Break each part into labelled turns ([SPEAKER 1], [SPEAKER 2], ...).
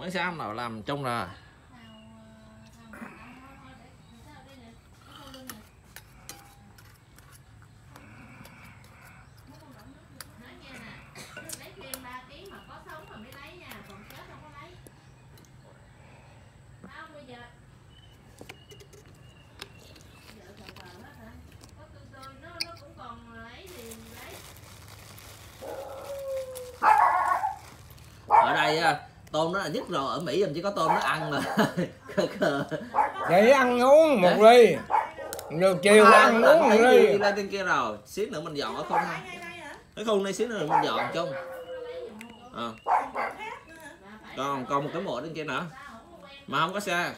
[SPEAKER 1] mới sáng nào làm chung là ở đây tôm nó là nhất rồi ở mỹ làm chỉ có tôm nó ăn mà.
[SPEAKER 2] Vậy ăn uống một ly. Rồi chiều
[SPEAKER 1] Không,
[SPEAKER 2] ăn uống một ly.
[SPEAKER 1] đi lên trên kia rồi? Xíu nữa mình dọn ở khung này cái khung này xíu nữa mình dọn chung. Ờ. còn còn một cái mộ trên kia nữa. Mà không có xe.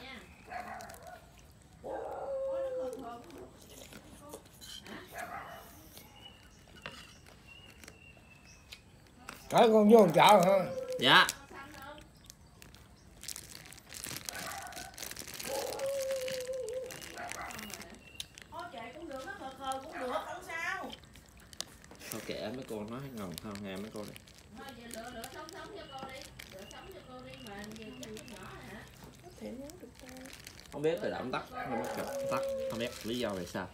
[SPEAKER 2] Thấy con vô chợ hả?
[SPEAKER 1] Dạ
[SPEAKER 3] Thôi chạy cũng được, nó khờ khờ cũng được, không sao.
[SPEAKER 1] thôi kệ mấy cô nói ngồi không nghe mấy cô đi không biết tự động tắt không tự động tắt không biết lý do vì sao.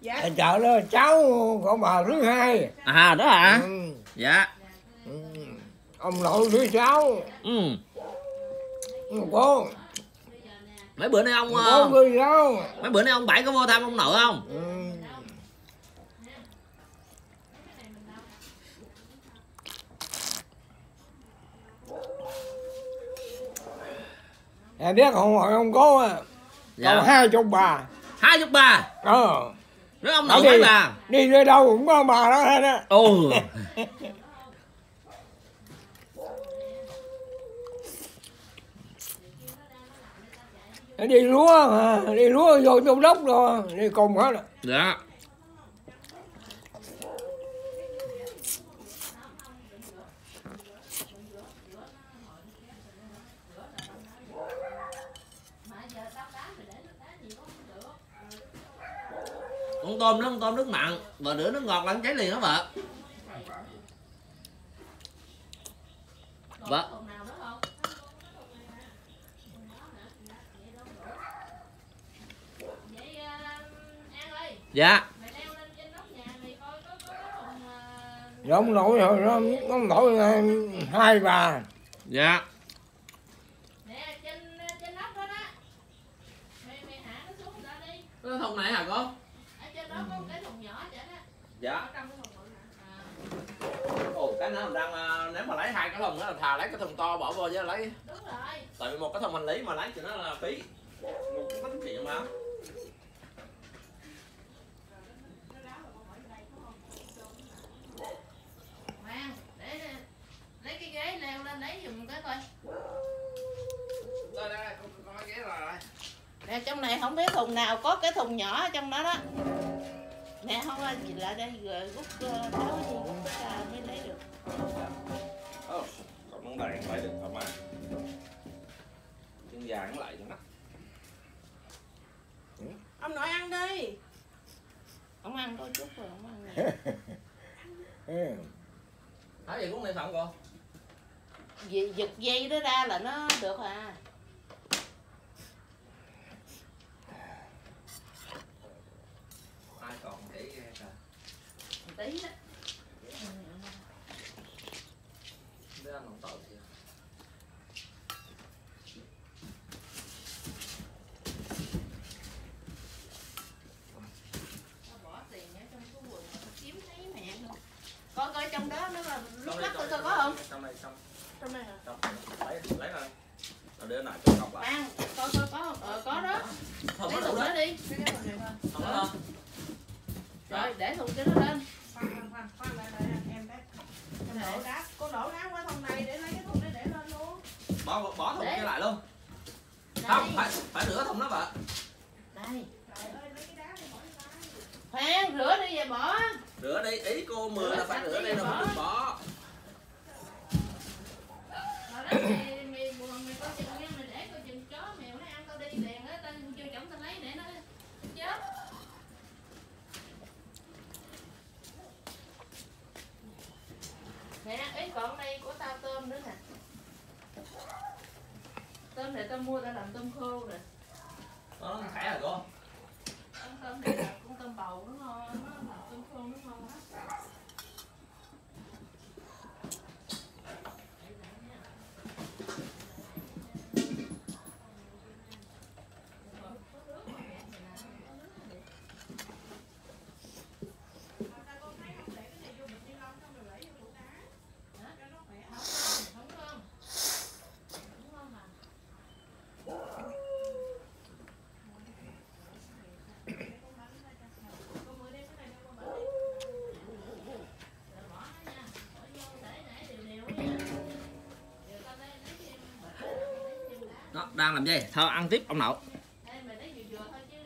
[SPEAKER 3] Dạ.
[SPEAKER 2] Chợ đó cháu của bà thứ hai.
[SPEAKER 1] À đó hả?
[SPEAKER 2] Ừ.
[SPEAKER 1] dạ.
[SPEAKER 2] Ừ. Ông nội thứ sáu
[SPEAKER 1] ừ.
[SPEAKER 2] Cô
[SPEAKER 1] mấy bữa nay ông
[SPEAKER 2] Cô
[SPEAKER 1] ờ,
[SPEAKER 2] thứ sáu
[SPEAKER 1] mấy bữa nay ông bảy có vô thăm ông nội không?
[SPEAKER 2] Ừ. Em biết không hỏi ông cố à Còn
[SPEAKER 1] dạ
[SPEAKER 2] hai chục bà.
[SPEAKER 1] Hai chục bà?
[SPEAKER 2] Ờ.
[SPEAKER 1] Nói ông nội mấy bà.
[SPEAKER 2] Đi tới đâu cũng có bà đó hết á.
[SPEAKER 1] Ừ
[SPEAKER 2] đi lúa mà đi lúa vô trong đốc rồi đi cùng hết
[SPEAKER 1] dạ con tôm nó con tôm nước mặn. Và nữa nước ngọt là ăn cháy liền đó vợ vợ dạ.
[SPEAKER 2] Giống nổi rồi nó nó nổi hai bà.
[SPEAKER 1] Dạ. Cái thùng này hả con dạ. Ồ cái nữa mình đang ờ, nếu mà lấy hai cái thùng đó là thà lấy cái thùng to bỏ vô chứ lấy. Tại vì một cái thùng hành lý mà lấy thì nó là phí. Một cái tính chuyện mà.
[SPEAKER 3] Mang, để lấy cái ghế leo lên lấy giùm cái coi.
[SPEAKER 1] đây đây rồi
[SPEAKER 3] Nè trong này không biết thùng nào có cái thùng nhỏ ở trong đó đó. Nè không ơi, gì lại đây rồi rút ờ, tháo gì rút ra mới lấy được.
[SPEAKER 1] Ồ, còn món này phải được thoải mái chân vàng nó lại cho nắp
[SPEAKER 3] Ông nội ăn đi. Ông ăn đôi chút rồi, ông ăn này.
[SPEAKER 2] Ừ.
[SPEAKER 1] thấy gì cũng này phạm con
[SPEAKER 3] Gi- giật dây đó ra là nó được à.
[SPEAKER 1] ai còn kỹ ghê trời
[SPEAKER 3] Một tí đó.
[SPEAKER 1] đứa ăn không tội thiệt
[SPEAKER 3] Nó bỏ tiền ở trong cái quần mà nó kiếm thấy mẹ luôn. Coi nó là lúc lắc coi coi có không?
[SPEAKER 1] trong đây trong
[SPEAKER 3] Trong đây hả?
[SPEAKER 1] trong lấy lấy rồi rồi đưa lại cho cọc lại
[SPEAKER 3] Mang, coi coi có không? Ờ có đó.
[SPEAKER 1] không
[SPEAKER 3] Lấy
[SPEAKER 1] có
[SPEAKER 3] thùng đó đi.
[SPEAKER 1] không có đâu
[SPEAKER 3] Rồi để thùng cái đó lên.
[SPEAKER 4] khoan khoan khoan lại lại em bé em đổ đá con đổ đá qua thùng này để lấy cái thùng này để lên luôn
[SPEAKER 1] bỏ bỏ thùng
[SPEAKER 3] Để.
[SPEAKER 1] kia lại luôn
[SPEAKER 3] Đây.
[SPEAKER 1] không phải phải rửa thùng đó vợ
[SPEAKER 3] Đây.
[SPEAKER 4] trời ơi lấy cái đá để bỏ ra
[SPEAKER 3] Khoan, rửa đi về bỏ.
[SPEAKER 1] Rửa đi ý cô mười là phải
[SPEAKER 3] Rửa
[SPEAKER 1] đi rồi
[SPEAKER 3] bỏ.
[SPEAKER 1] không được bỏ.
[SPEAKER 3] Nè, ý còn đây của tao tôm nữa nè. cơm này tao mua tao làm tôm khô rồi
[SPEAKER 1] nó khỏe rồi
[SPEAKER 3] con tôm này là con tôm bầu nó ngon nó làm tôm khô nó ngon lắm
[SPEAKER 1] nó đang làm gì? Thôi ăn tiếp ông nội.
[SPEAKER 3] Ê, mày lấy vừa vừa thôi chứ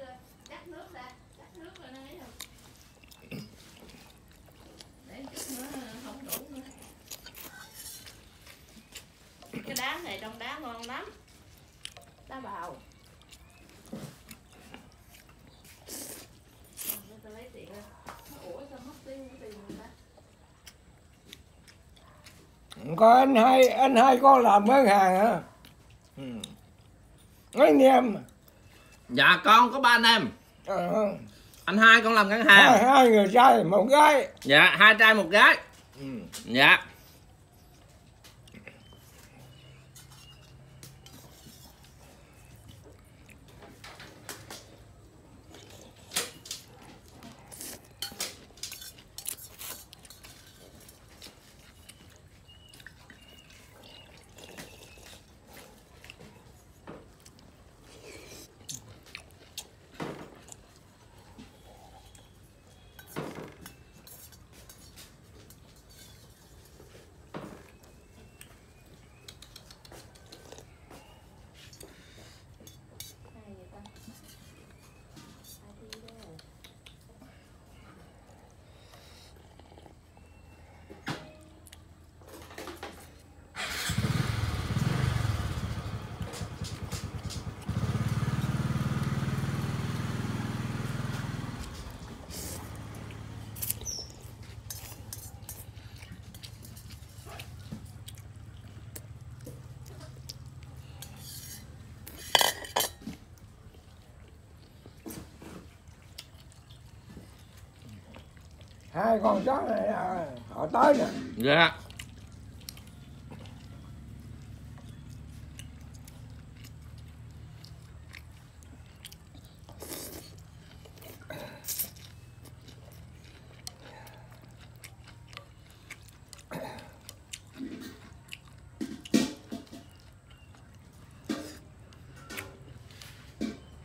[SPEAKER 3] cắt nước ra cắt nước ra nó ấy không để chút nữa không đủ nữa. Cái đá này trong đá ngon lắm. Đá bào. Để tao lấy tiền ra. Ủa sao mất tiêu cái tiền người ta.
[SPEAKER 2] Có anh hai anh hai con làm ngân hàng hả? Ừ. anh em.
[SPEAKER 1] Dạ con có ba anh em.
[SPEAKER 2] Ờ,
[SPEAKER 1] anh hai con làm ngân
[SPEAKER 2] hai,
[SPEAKER 1] hàng
[SPEAKER 2] hai người trai một gái.
[SPEAKER 1] Dạ hai trai một gái.
[SPEAKER 2] Ừ.
[SPEAKER 1] dạ
[SPEAKER 3] Ai vậy ta? Ai đi đâu?
[SPEAKER 2] Hai con chó này à, họ tới nè.
[SPEAKER 1] Dạ.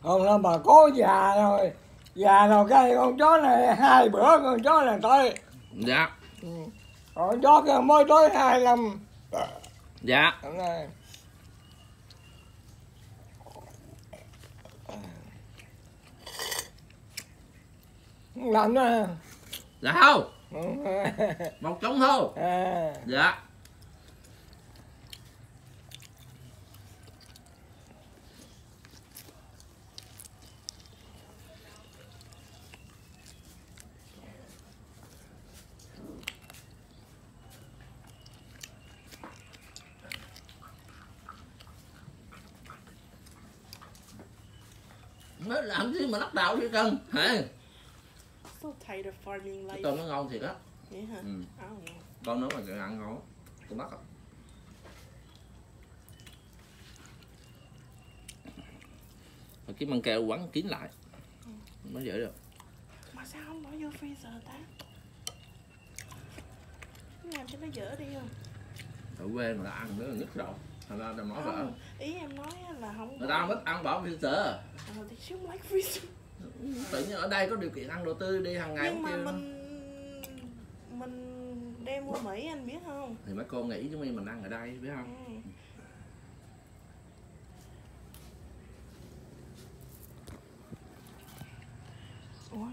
[SPEAKER 2] Còn là bà có già rồi già rồi cái con chó này hai bữa con chó này tới.
[SPEAKER 1] Dạ.
[SPEAKER 2] Ừ. con chó kia mới tới hai năm.
[SPEAKER 1] Dạ.
[SPEAKER 2] Rồi. làm đó
[SPEAKER 1] dạ không một trống thôi
[SPEAKER 2] à,
[SPEAKER 1] dạ nó làm gì mà lắc đầu chứ cân hả
[SPEAKER 4] So tired of farming
[SPEAKER 1] cái
[SPEAKER 4] life.
[SPEAKER 1] tôm nó ngon thiệt á
[SPEAKER 4] Vậy hả?
[SPEAKER 1] ừ. Con nếu mà tự ăn ngon con bắt à Rồi cái băng keo quấn kín lại mới dễ được
[SPEAKER 4] Mà sao không bỏ vô freezer ta? Làm cho nó dở đi không?
[SPEAKER 1] ở quê mà ăn nữa là nứt rồi thành ra đừng nói
[SPEAKER 4] Không, ý em nói là không
[SPEAKER 1] người ta không thích ăn bỏ freezer
[SPEAKER 4] Ờ, thì chứ không like freezer
[SPEAKER 1] tự nhiên ở đây có điều kiện ăn đồ tươi đi hàng ngày
[SPEAKER 4] Nhưng mà mình Mình đem qua Mỹ anh biết không?
[SPEAKER 1] thì mấy cô nghĩ chúng mình ăn ở đây biết không?
[SPEAKER 4] Ừ. Ủa